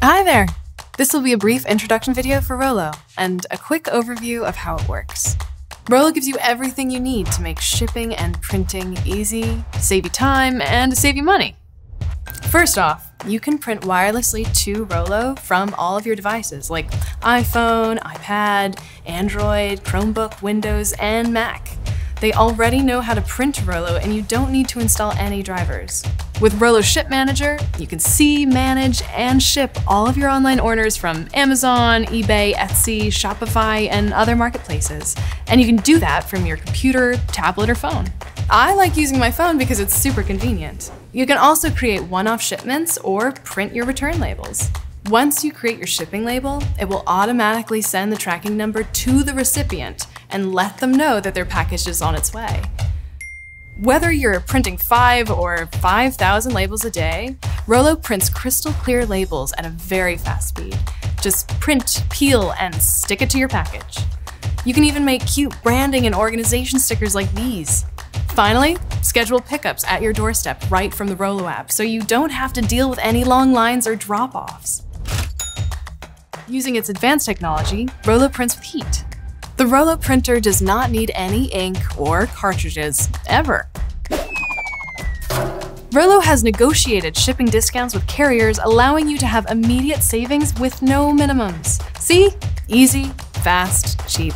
Hi there! This will be a brief introduction video for Rollo, and a quick overview of how it works. Rollo gives you everything you need to make shipping and printing easy, save you time, and save you money. First off, you can print wirelessly to Rollo from all of your devices like iPhone, iPad, Android, Chromebook, Windows, and Mac. They already know how to print Rollo and you don't need to install any drivers. With Rollo Ship Manager, you can see, manage, and ship all of your online orders from Amazon, eBay, Etsy, Shopify, and other marketplaces. And you can do that from your computer, tablet, or phone. I like using my phone because it's super convenient. You can also create one-off shipments or print your return labels. Once you create your shipping label, it will automatically send the tracking number to the recipient and let them know that their package is on its way. Whether you're printing 5 or 5,000 labels a day, Rollo prints crystal clear labels at a very fast speed. Just print, peel, and stick it to your package. You can even make cute branding and organization stickers like these. Finally, schedule pickups at your doorstep right from the Rollo app so you don't have to deal with any long lines or drop offs. Using its advanced technology, Rollo prints with heat. The Rollo printer does not need any ink or cartridges, ever. Rollo has negotiated shipping discounts with carriers, allowing you to have immediate savings with no minimums. See? Easy, fast, cheap.